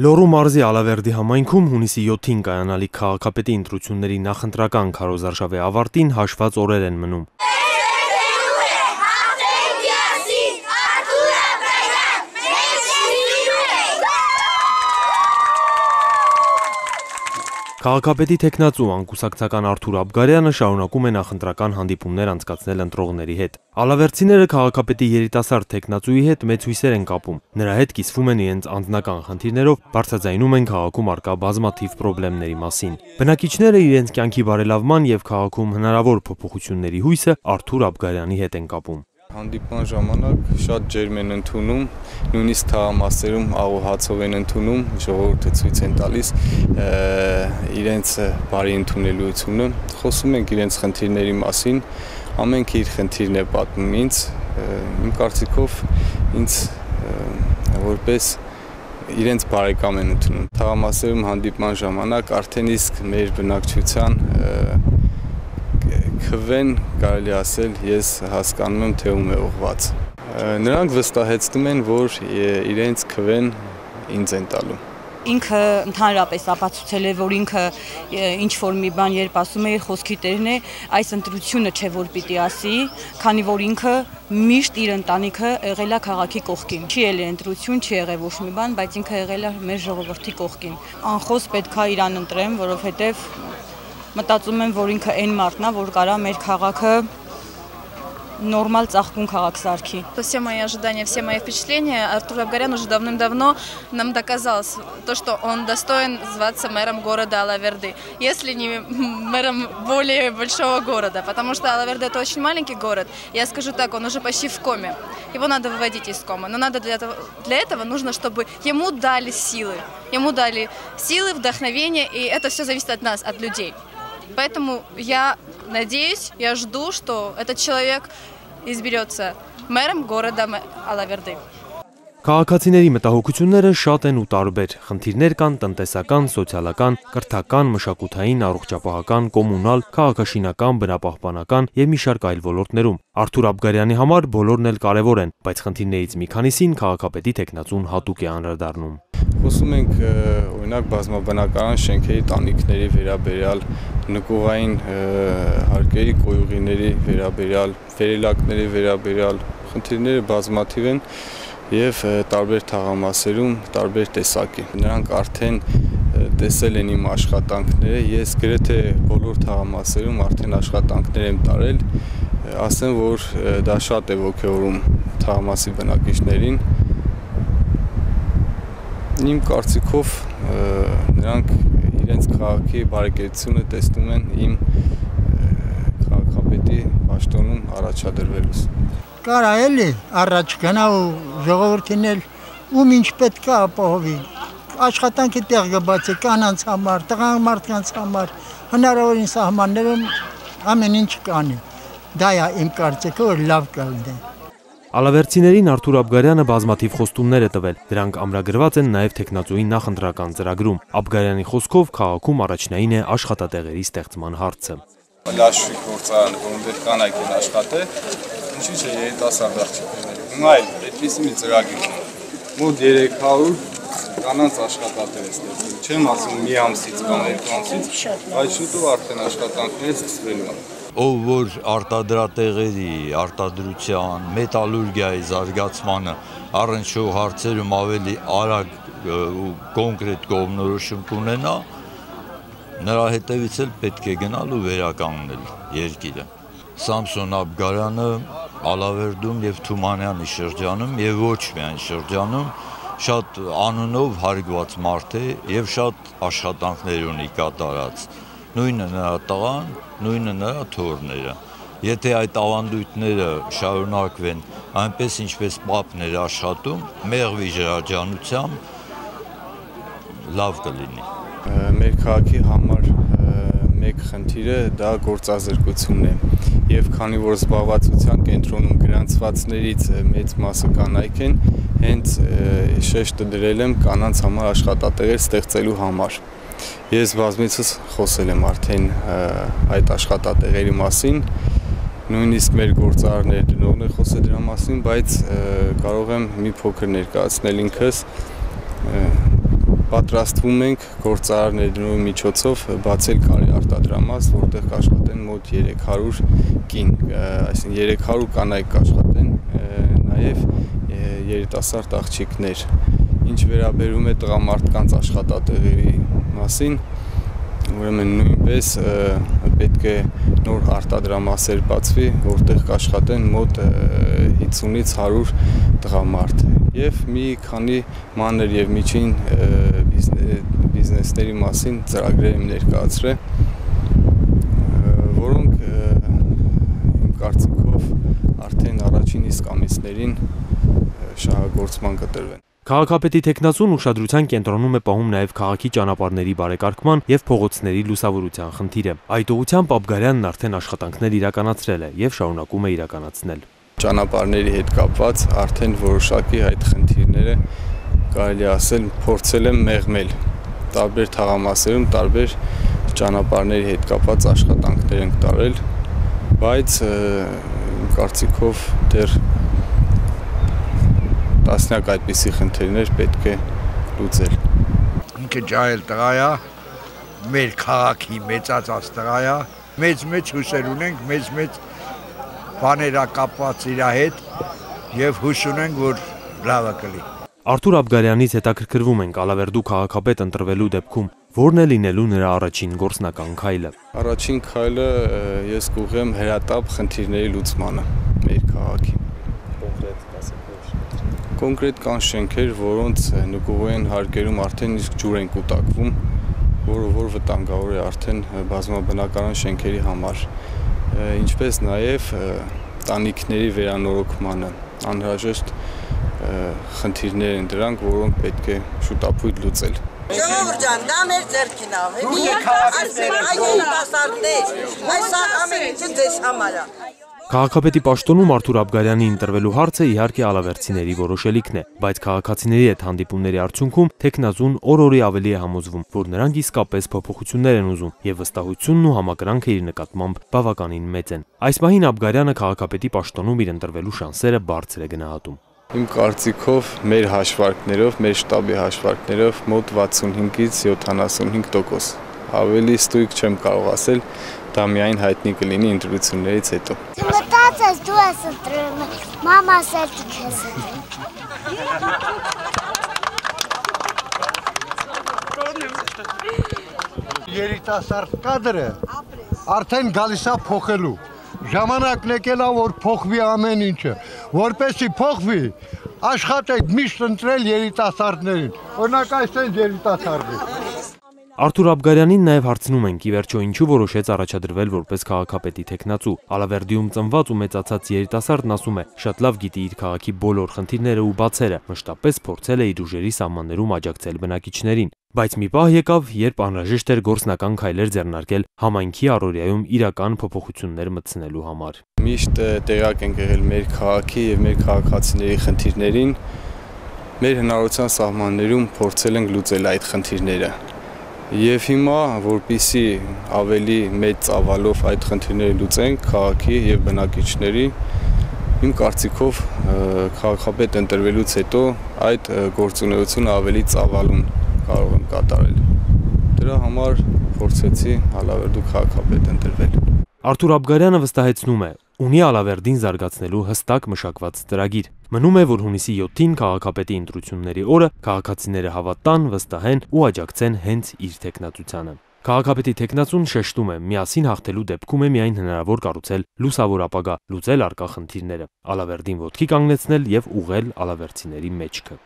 Լոռու մարզի Ալավերդի համայնքում հունիսի 7-ին կայանալիք քաղաքապետի ընտրությունների նախընտրական քարոզարշավի ավարտին հաշված օրեր են մնում։ Քաղաքապետի տեխնացու անկուսակցական Արթուր Աբգարյանը շարունակում է նախընտրական հանդիպումներ անցկացնել ընտրողների հետ։ Ալավերցիները քաղաքապետի երիտասարդ տեխնացուի հետ մեծ հույսեր են կապում։ Նրա հետ կիսվում են իրենց անձնական խնդիրներով, բարձրաձայնում են քաղաքում արկա բազմաթիվ խնդիրների մասին։ Բնակիչները իրենց կյանքի բարելավման եւ քաղաքում հնարավոր փոփոխությունների հույսը Արթուր Աբգարյանի հետ են կապում։ Հանդիպման ժամանակ շատ ջերմ են ընդունում, նույնիսկ թաղամասերում աղոհացով են ընդունում, ժողովուրդը ցույց են տալիս իրենց բարի ընդունելությունը, խոսում ենք իրենց խնդիրների մասին, ամենքը իր խնդիրն է պատմում ինձ, իմ կարծիքով ինձ որպես իրենց բարեկամ են ընդունում։ Թաղամասերում հանդիպման ժամանակ արդեն իսկ մեր բնակչության քվեն կարելի ասել ես հասկանում եմ թե ում է ուղված։ Նրանք վստահեցնում են, որ իրենց քվեն ինձ են տալու ինքը ընդհանրապես ապացուցել է, որ ինքը ինչ որ մի բան երբ ասում է խոսքի տերն է, այս ընտրությունը չէ որ պիտի ասի, քանի որ ինքը միշտ իր ընտանիքը եղել է քաղաքի կողքին։ Չի ելի ընտրություն, չի եղել ոչ մի բան, բայց ինքը եղել է մեր ժողովրդի կողքին։ Անխոս պետքա իրան ընտրեմ, որովհետև մտածում եմ, որ ինքը այն մարդն է, որ կարա մեր քաղաքը нормаль цахкун քաղաք սարքի։ Все мои ожидания, все мои впечатления, Артур Абгарян уже давным-давно нам доказал то, что он достоин зваться мэром города Алаверды, если не мэром более большого города, потому что Алаверда это очень маленький город. Я скажу так, он уже почти в коме. Его надо выводить из комы, но надо для этого, для этого нужно, чтобы ему дали силы, ему дали силы, вдохновение, и это все зависит от нас, от людей. Поэтому я надеюсь, я жду, что этот человек изберется мэром города Алаверды. Քաղաքացիների մտահոգությունները շատ են ու տարբեր։ Խնդիրներ կան տնտեսական, սոցիալական, կրթական, մշակութային, առողջապահական, կոմունալ, քաղաքաշինական, բնապահպանական եւ մի շարք այլ ոլորտներում։ Արթուր Աբգարյանի համար բոլորն էլ կարևոր են, բայց խնդիրներից մի քանիսին քաղաքապետի տեխնացուն հատուկ է անդրադառնում։ Խոսում ենք օրինակ բազմաբնակարան շենքերի տանիքների վերաբերյալ, նկուղային հարկերի կոյուղիների վերաբերյալ, վերելակների վերաբերյալ խնդիրները բազմաթիվ են եւ տարբեր թաղամասերում տարբեր տեսակի։ Նրանք արդեն տեսել են իմ աշխատանքները, ես գրեթե բոլոր թաղամասերում արդեն աշխատանքներ եմ տարել, ասեմ, որ դա շատ է ողջորում թաղամասի բնակիչներին։ Իմ կարծիքով նրանք իրենց քաղաքի բարեկեցությունը տեսնում են իմ քաղաքապետի պաշտոնում առաջադրվելուց կարա էլի առաջ գնա ու ժողովրդին էլ ում ինչ պետք է ապահովի աշխատանքի տեղ կբացի կանանց համար, տղամարդկանց համար, հնարավորին սահմաններում ամեն ինչ կանի։ Դա է իմ կարծիքը, որ լավ կլինի։ Ալավերցիներին Արթուր Աբգարյանը բազմաթիվ խոստումներ է տվել։ Դրանք ամրագրված են նաև տեխնացուի նախընտրական ծրագրում։ Աբգարյանի խոսքով քաղաքում առաջնային է աշխատատեղերի ստեղծման հարցը։ Լաշվի գործարանը, որոնց դեր կանայք են աշխատել, չէ երիտասարդ աղջիկներ։ Հիմա էլ այդպեսի մի ծրագիր Մոտ 300 կանանց աշխատատեր է ստեղծել։ Չեմ ասում մի ամսից կամ երկու ամսից, բայց շուտով արդեն աշխատանքները սկսվելու են ով որ արտադրատեղերի, արտադրության, մետալուրգիայի զարգացմանը առնչվող հարցերում ավելի արագ ու կոնկրետ կողմնորոշում կունենա, նրա հետևից էլ պետք է գնալ ու վերականգնել երկիրը։ Սամսոն Աբգարյանը Ալավերդում եւ Թումանյանի շրջանում եւ ոչ միայն շրջանում շատ անունով հարգված մարդ է եւ շատ աշխատանքներ ունի կատարած։ Նույնը նրա տղան, նույնը նրա թորները։ Եթե այդ ավանդույթները շարունակվեն այնպես ինչպես պապն էր աշխատում, մեղվի ջրաջանությամբ լավ կլինի։ Մեր քաղաքի համար մեկ խնդիրը դա գործազրկությունն է եւ քանի որ զբաղվածության կենտրոնում գրանցվածներից մեծ մասը կանայք են, հենց շեշտը դրել եմ կանանց համար աշխատատեղեր ստեղծելու համար։ Ես բազմիցս խոսել եմ արդեն այդ աշխատատեղերի մասին, նույնիսկ մեր գործարարներ դնողն է խոսել դրա մասին, բայց կարող եմ մի փոքր ներկայացնել ինքս պատրաստվում ենք գործարարների միջոցով բացել կարի արտադրամաս, որտեղ կաշխատեն մոտ 300 կին, այսինքն 300 կանայք կաշխատեն, նաև երիտասարդ աղջիկներ։ Ինչ վերաբերում է տղամարդկանց աշխատատեղերի մասին, ուրեմն նույնպես պետք է նոր արտադրամասեր բացվի, որտեղ կաշխատեն մոտ 50-ից 100 տղամարդ եւ մի քանի մանր եւ միջին բիզնեսների մասին ծրագրեր եմ ներկայացրել, որոնք իմ կարծիքով արդեն առաջին իսկ ամիսներին շահագործման կտրվեն։ Քաղաքապետի տեխնացուն ուշադրության կենտրոնում է պահում նաև քաղաքի ճանապարհների բարեկարգման եւ փողոցների լուսավորության խնդիրը։ Այդ ուղղությամբ Աբգարյանն արդեն աշխատանքներ իրականացրել է եւ շարունակում է իրականացնել։ Ճանապարհների հետ կապված արդեն որոշակի այդ խնդիրները կարելի ասել փորձել եմ մեղմել։ Տարբեր թաղամասերում տարբեր ճանապարհների հետ կապված աշխատանքներ ենք տարել, բայց կարծիքով դեռ տասնյակ այդպիսի խնդիրներ պետք է լուծել։ Ինքը ջահել տղա է, մեր քաղաքի մեծացած տղա է, մեծ-մեծ հուսեր ունենք, մեծ-մեծ բաներ կապված իր հետ եւ հույս ունենք, որ լավը կլի։ Արթուր Աբգարյանից հետաքրքրվում ենք Ալավերդու քաղաքապետ ընտրվելու դեպքում Որն է լինելու նրա առաջին գործնական քայլը։ Առաջին քայլը ես կուղեմ հրատապ խնդիրների լուծմանը մեր քաղաքի կոնկրետ կան շենքեր, որոնց նկուղ են հարկերում արդեն իսկ ջուր են կուտակվում, որը որ վտանգավոր է արդեն բազմաբնակարան շենքերի համար, ինչպես նաև տանիքների վերանորոգմանը անհրաժեշտ խնդիրներ են դրանք, որոնք պետք է շուտապույտ լուծել։ Ժողովուրդ ջան, դա մեր ձեռքին ա։ Մի այսօր դասարներ, այս ամեն ինչը ձեզ համար է։ Քաղաքապետի պաշտոնում Արթուր Աբգարյանի ընտրվելու հարցը իհարկե ալավերցիների որոշելիքն է, բայց քաղաքացիների հետ հանդիպումների արդյունքում տեխնազուն օր-օրի ավելի է համոզվում, որ նրանք իսկապես փոփոխություններ են ուզում եւ վստահությունն ու համակրանքը իր նկատմամբ բավականին մեծ են։ Այս մահին Աբգարյանը քաղաքապետի պաշտոնում իր ընտրվելու շանսերը բարձր է գնահատում։ Իմ կարծիքով մեր հաշվարկներով, մեր շտաբի հաշվարկներով մոտ 65-ից 75% ավելի ստույգ չեմ կարող ասել, դա միայն հայտնի կլինի ընտրություններից հետո։ Մտածես դու ես ընտրում, մամաս էլ քեզ Երիտասարդ կադրը արդեն գալիս է փոխելու։ Ժամանակն եկել է որ փոխվի ամեն ինչը, որպեսի փոխվի աշխատեք միշտ ընտրել երիտասարդներին։ Օրինակ այսպես երիտասարդներ։ Արթուր Աբգարյանին նաև հարցնում ենք՝ ի վերջո ինչու որոշեց առաջադրվել որպես քաղաքապետի տեխնացու։ Ալավերդիում ծնված ու մեծացած երիտասարդն ասում է՝ շատ լավ գիտի իր քաղաքի բոլոր խնդիրները ու բացերը, մշտապես փորձել է իր ուժերի սահմաններում աջակցել բնակիչներին։ Բայց մի պահ եկավ, երբ անհրաժեշտ էր գործնական քայլեր ձեռնարկել համայնքի առօրյայում իրական փոփոխություններ մտցնելու համար։ Միշտ տեղակ ենք եղել մեր քաղաքի եւ մեր քաղաքացիների խնդիրներին։ Մեր հնարավորության սահմաններում փորձել ենք լուծել այդ խնդիրները Եվ հիմա, որpիսի ավելի մեծ ծավալով այդ խնդիրները լուծենք քաղաքի եւ բնակիչների, իմ կարծիքով քաղաքապետ ընտրվելուց հետո այդ գործունեությունը ավելի ծավալուն կարող եմ կատարել։ Դրա համար փորձեցի հալավերդու քաղաքապետ ընտրվել։ Արթուր Աբգարյանը վստահեցնում է, ունի Ալավերդին զարգացնելու հստակ մշակված ծրագիր։ Մնում է, որ հունիսի 7-ին քաղաքապետի ընտրությունների օրը քաղաքացիները հավատան, վստահեն ու աջակցեն հենց իր տեխնացությանը։ Քաղաքապետի տեխնացուն շեշտում է, միասին հաղթելու դեպքում է միայն հնարավոր կառուցել լուսավոր ապագա, լուծել արկա խնդիրները, Ալավերդին ոտքի կանգնեցնել եւ ուղղել ալավերցիների մեջքը։